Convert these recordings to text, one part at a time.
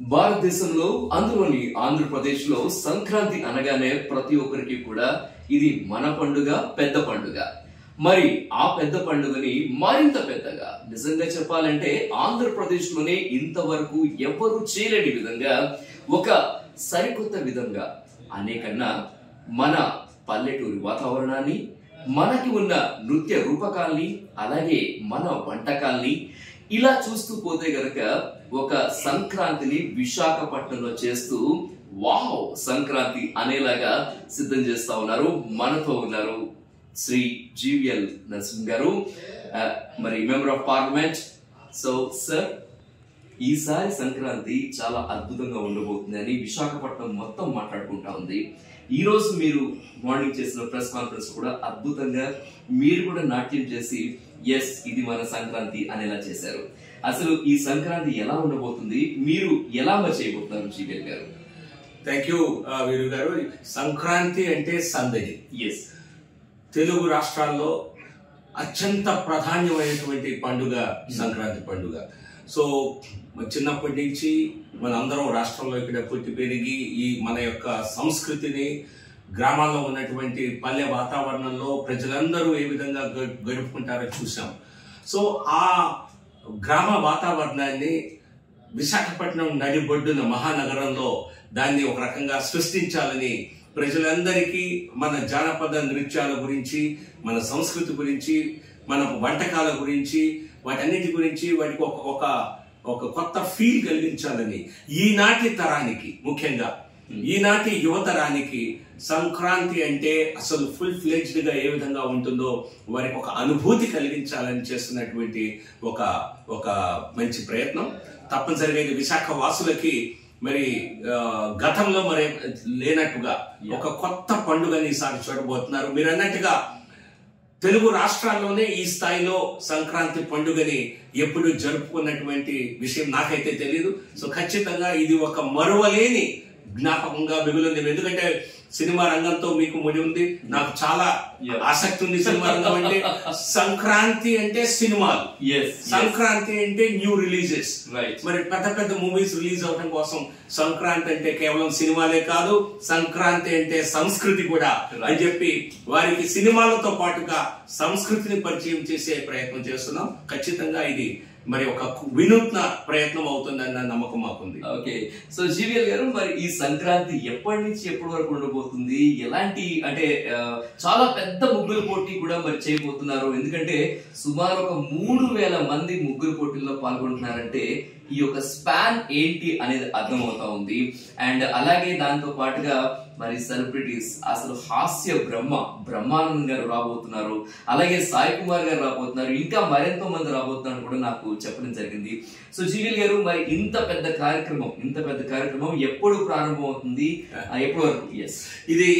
భారతదేశంలో అందులోని ఆంధ్రప్రదేశ్లో సంక్రాంతి అనగానే ప్రతి ఒక్కరికి కూడా ఇది మన పండుగ పెద్ద పండుగ. మరి ఆ పెద్ద పండుగని మరింత పెద్దగా నిజంగా చెప్పాలంటే ఆంధ్రప్రదేశ్లోనే ఇంతవరకు ఎవరు చేయలేని విధంగా ఒక సరికొత్త విధంగా అనేకన్నా మన పల్లెటూరి వాతావరణాన్ని మనకి ఉన్న నృత్య రూపకాల్ని అలాగే మన వంటకాల్ని ఇలా చూస్తూ పోతే గనక ఒక సంక్రాంతిని విశాఖపట్నంలో చేస్తూ వావ్ సంక్రాంతి అనేలాగా సిద్ధం చేస్తా ఉన్నారు మనతో ఉన్నారు శ్రీ జీవిఎల్ నరసింహ్ గారు. మరి member of parliament. So sir ఈసారి సంక్రాంతి చాలా అద్భుతంగా ఉండబోతుంది అని విశాఖపట్నం మొత్తం మాట్లాడుకుంటా ఉంది. ఈ రోజు మీరు మార్నింగ్ చేసిన ప్రెస్ కాన్ఫరెన్స్ కూడా అద్భుతంగా మీరు కూడా నాట్యం చేసి ఎస్ ఇది మన సంక్రాంతి అనేలా చేశారు. అసలు ఈ సంక్రాంతి ఎలా ఉండబోతుంది? మీరు ఎలా మరి చేయబోతున్నారు జీవిఎల్ గారు? థ్యాంక్ యూ వీరు గారు. సంక్రాంతి అంటే సందడి. ఎస్ తెలుగు రాష్ట్రాల్లో అత్యంత ప్రాధాన్యమైనటువంటి పండుగ సంక్రాంతి పండుగ. సో చిన్నప్పటి నుంచి మనందరం రాష్ట్రంలో ఇక్కడ పుట్టి పెరిగి ఈ మన యొక్క సంస్కృతిని గ్రామాల్లో ఉన్నటువంటి పల్లె వాతావరణంలో ప్రజలందరూ ఏ విధంగా గ- గడుపుకుంటారో చూసాం సో ఆ గ్రామ వాతావరణాన్ని విశాఖపట్నం నడిబొడ్డున మహానగరంలో దాన్ని ఒక రకంగా సృష్టించాలని ప్రజలందరికీ మన జానపద నృత్యాల గురించి మన సంస్కృతి గురించి మన వంటకాల గురించి వాటన్నిటి గురించి వాటికి ఒక ఒక ఒక కొత్త ఫీల్ కలిగించాలని ఈనాటి తరానికి ముఖ్యంగా. ఈనాటి యువతరానికి సంక్రాంతి అంటే అసలు ఫుల్ ఫ్లెజ్డ్గా ఏ విధంగా ఉంటుందో వారికి ఒక అనుభూతి కలిగించాలని చేస్తున్నటువంటి ఒక ఒక మంచి ప్రయత్నం. తప్పనిసరిగా ఇది విశాఖ వాసులకి మరి గతంలో మరి లేనట్టుగా ఒక కొత్త పండుగని ఈసారి చూడబోతున్నారు. మీరు అన్నట్టుగా తెలుగు రాష్ట్రాల్లోనే ఈ స్థాయిలో సంక్రాంతి పండుగని ఎప్పుడు జరుపుకున్నటువంటి విషయం నాకైతే తెలియదు సో ఖచ్చితంగా ఇది ఒక మరువలేని జ్ఞాపకంగా మిగులుంది. ఎందుకంటే సినిమా రంగంతో మీకు ముడి ఉంది. నాకు చాలా. ఆసక్తి ఉంది సినిమా రంగం అంటే సంక్రాంతి అంటే సినిమాలు. సంక్రాంతి అంటే న్యూ రిలీజెస్. రైట్ మరి పెద్ద పెద్ద మూవీస్ రిలీజ్ అవడం కోసం సంక్రాంతి అంటే కేవలం సినిమాలే కాదు సంక్రాంతి అంటే సంస్కృతి కూడా అని చెప్పి వారికి సినిమాలతో పాటుగా సంస్కృతిని పరిచయం చేసే ప్రయత్నం చేస్తున్నాం. ఖచ్చితంగా ఇది మరి ఒక వినూత్న ప్రయత్నం అవుతుందన్న నమ్మకం మాకుంది. ఓకే సో జీవిఎల్ గారు మరి ఈ సంక్రాంతి ఎప్పటి నుంచి ఎప్పటి వరకు ఉండబోతుంది? ఎలాంటి అంటే చాలా పెద్ద ముగ్గురు పోటీ కూడా మరి చేయబోతున్నారు. ఎందుకంటే సుమారు ఒక మూడు వేల మంది ముగ్గురు పోటీల్లో పాల్గొంటున్నారంటే ఈ యొక్క స్పాన్ ఏంటి అనేది అర్థమవుతా ఉంది. అండ్ అలాగే దాంతో పాటుగా మరి సెలబ్రిటీస్ అసలు హాస్య బ్రహ్మ బ్రహ్మానందం గారు రాబోతున్నారు. అలాగే సాయి కుమార్ గారు రాబోతున్నారు. ఇంకా మరెంతో మంది రాబోతున్నారు కూడా నాకు చెప్పడం జరిగింది. సో జీవిల్ గారు మరి ఇంత పెద్ద కార్యక్రమం ఇంత పెద్ద కార్యక్రమం ఎప్పుడు ప్రారంభం అవుతుంది ఎప్పుడు వరకు? ఎస్ ఇది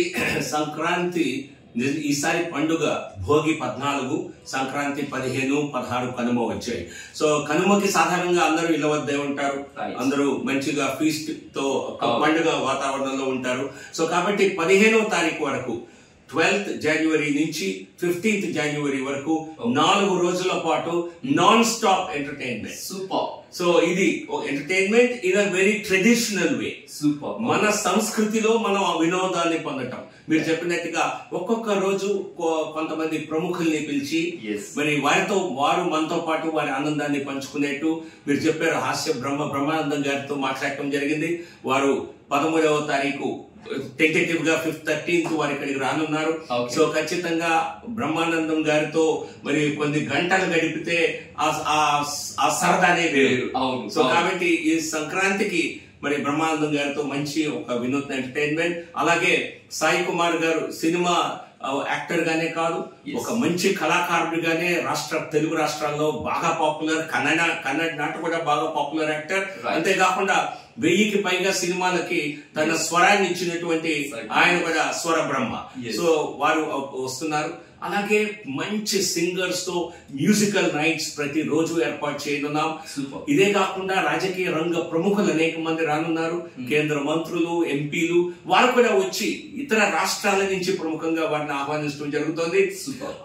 సంక్రాంతి ఈసారి పండుగ భోగి పద్నాలుగు సంక్రాంతి పదిహేను పదహారు కనుమ వచ్చాయి సో కనుమకి సాధారణంగా అందరూ ఇళ్ళ వద్దే ఉంటారు. అందరూ మంచిగా ఫీస్ట్తో అవును. పండుగ వాతావరణంలో ఉంటారు సో కాబట్టి పదిహేనవ తారీఖు వరకు ట్వెల్త్ జనవరి నుంచి ఫిఫ్టీన్త్ జనవరి వరకు నాలుగు రోజుల పాటు non stop entertainment super so ఇది entertainment in a very traditional way super మన సంస్కృతిలో మనం ఆ వినోదాన్ని పొందటం. మీరు చెప్పినట్టుగా ఒక్కొక్క రోజు కొంతమంది ప్రముఖుల్ని పిలిచి. మరి వారితో వారు మనతో పాటు వారి ఆనందాన్ని పంచుకునేట్టు మీరు చెప్పారు హాస్య బ్రహ్మ బ్రహ్మానందం గారితో మాట్లాడటం జరిగింది. వారు పదమూడవ తారీఖు టెంటేటివ్గా ఫిఫ్త్ థర్టీన్త్ వారు ఇక్కడికి రానున్నారు. సో ఖచ్చితంగా బ్రహ్మానందం గారితో మరి కొన్ని గంటలు గడిపితే ఆ- సరదానే వేరు సో. కాబట్టి ఈ సంక్రాంతికి మరి బ్రహ్మానందం గారితో మంచి ఒక వినూత్న ఎంటర్టైన్మెంట్ అలాగే సాయి కుమార్ గారు సినిమా యాక్టర్ గానే కాదు. ఒక మంచి కళాకారుడిగానే రాష్ట్ర తెలుగు రాష్ట్రాల్లో బాగా పాపులర్ కన్నడ కన్నడ నాట కూడా బాగా పాపులర్ యాక్టర్. అంతేకాకుండా వెయ్యికి పైగా సినిమాలకి తన స్వరాన్ని ఇచ్చినటువంటి. ఆయన కూడా స్వర బ్రహ్మ. సో వారు వస్తున్నారు అలాగే మంచి సింగర్స్తో మ్యూజికల్ నైట్స్ ప్రతి రోజు ఏర్పాటు చేయనున్నాం. ఇదే కాకుండా రాజకీయ రంగ ప్రముఖులు అనేక మంది రానున్నారు. కేంద్ర మంత్రులు ఎంపీలు వారు కూడా వచ్చి ఇతర రాష్ట్రాల నుంచి ప్రముఖంగా వారిని ఆహ్వానించడం జరుగుతోంది.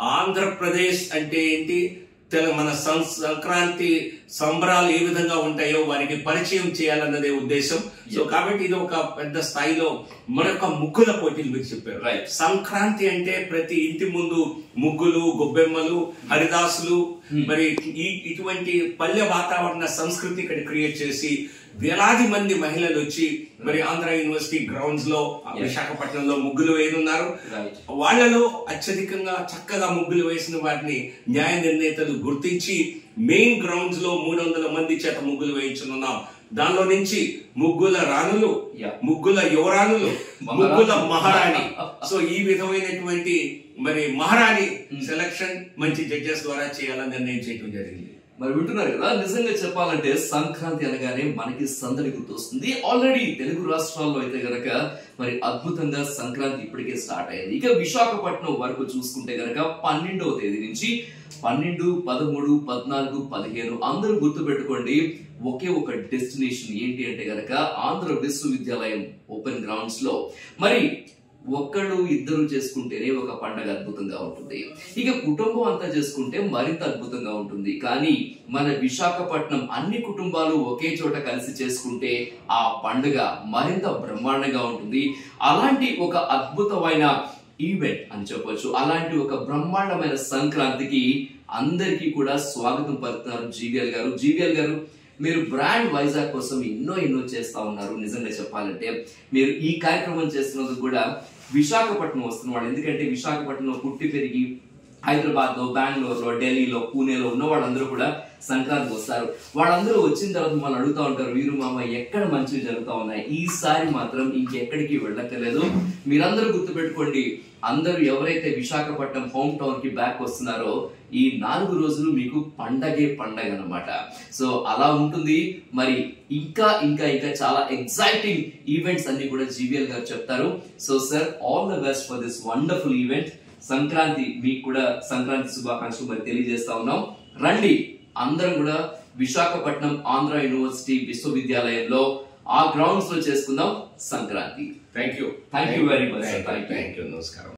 ఆంధ్రప్రదేశ్ అంటే ఏంటి? మన సం- సంక్రాంతి సంబరాలు ఏ విధంగా ఉంటాయో వారికి పరిచయం చేయాలన్నదే ఉద్దేశం. సో కాబట్టి ఇది ఒక పెద్ద స్థాయిలో మరొక ముగ్గుల పోటీలు మీరు చెప్పారు. Right. సంక్రాంతి అంటే ప్రతి ఇంటి ముందు ముగ్గులు గొబ్బెమ్మలు హరిదాసులు మరి ఈ ఇటువంటి పల్లె వాతావరణ సంస్కృతి ఇక్కడ క్రియేట్ చేసి వేలాది మంది మహిళలు వచ్చి మరి ఆంధ్ర యూనివర్సిటీ గ్రౌండ్స్లో విశాఖపట్నంలో ముగ్గులు వేయనున్నారు. రైట్ వాళ్ళలో అత్యధికంగా చక్కగా ముగ్గులు వేసిన వాటిని న్యాయ నిర్ణేతలు గుర్తించి మెయిన్ గ్రౌండ్స్లో మూడు వందల మంది చేత ముగ్గులు వేయించనున్నాం. దానిలో నుంచి ముగ్గుల రాణులు. ముగ్గుల యువరాణులు. ముగ్గుల మహారాణి. సో ఈ విధమైనటువంటి మరి మహారాణి సెలక్షన్ మంచి జడ్జెస్ ద్వారా చేయాలని నిర్ణయం చేయడం జరిగింది. మరి వింటున్నారు కదా నిజంగా చెప్పాలంటే సంక్రాంతి అనగానే మనకి సందడి గుర్తొస్తుంది. ఆల్రెడీ తెలుగు రాష్ట్రాల్లో అయితే గనక మరి అద్భుతంగా సంక్రాంతి ఇప్పటికే స్టార్ట్ అయింది. ఇక విశాఖపట్నం వరకు చూసుకుంటే గనక పన్నెండవ తేదీ నుంచి పన్నెండు పదమూడు పద్నాలుగు పదిహేను అందరూ గుర్తుపెట్టుకోండి ఒకే ఒక డెస్టినేషన్ ఏంటి అంటే గనక ఆంధ్ర విశ్వవిద్యాలయం ఓపెన్ గ్రౌండ్స్లో మరి ఒక్కడు ఇద్దరు చేసుకుంటేనే ఒక పండగ అద్భుతంగా ఉంటుంది. ఇక కుటుంబం అంతా చేసుకుంటే మరింత అద్భుతంగా ఉంటుంది. కానీ మన విశాఖపట్నం అన్ని కుటుంబాలు ఒకే చోట కలిసి చేసుకుంటే ఆ పండుగ మరింత బ్రహ్మాండంగా ఉంటుంది. అలాంటి ఒక అద్భుతమైన ఈవెంట్ అని చెప్పొచ్చు. అలాంటి ఒక బ్రహ్మాండమైన సంక్రాంతికి అందరికీ కూడా స్వాగతం పలుకుతున్నారు జీవీఎల్ గారు. జీవీఎల్ గారు మీరు బ్రాండ్ వైజాగ్ కోసం ఎన్నో ఎన్నో చేస్తా ఉన్నారు. నిజంగా చెప్పాలంటే మీరు ఈ కార్యక్రమం చేస్తున్నందుకు కూడా విశాఖపట్నం వస్తున్నవాడు. ఎందుకంటే విశాఖపట్నంలో పుట్టి పెరిగి హైదరాబాద్లో బెంగళూరు లో ఢిల్లీలో పూణేలో ఉన్న వాళ్ళందరూ కూడా సంక్రాంతికి వస్తారు. వాళ్ళందరూ వచ్చిన తర్వాత మనం అడుగుతా ఉంటారు వీరు మామ ఎక్కడ మంచివి జరుగుతా ఉన్నాయి? ఈసారి మాత్రం ఇంకెక్కడికి వెళ్ళక్కర్లేదు. మీరందరూ గుర్తుపెట్టుకోండి అందరూ ఎవరైతే విశాఖపట్నం హోమ్ టౌన్కి బ్యాక్ వస్తున్నారో ఈ నాలుగు రోజులు మీకు పండగే పండగ అన్నమాట. సో అలా ఉంటుంది. మరి ఇంకా ఇంకా ఇంకా చాలా ఎగ్జైటింగ్ ఈవెంట్స్ అన్ని కూడా జీవీఎల్ గారు చెప్తారు. So sir all the best for this wonderful event Sankranti మీకు కూడా సంక్రాంతి శుభాకాంక్షలు మరి తెలియజేస్తా ఉన్నాం. రండి అందరం కూడా విశాఖపట్నం ఆంధ్ర యూనివర్సిటీ విశ్వవిద్యాలయంలో ఆ గ్రౌండ్స్లో చేసుకుందాం Sankranti. Thank you much, sir. Thank you. Thank you నమస్కారం.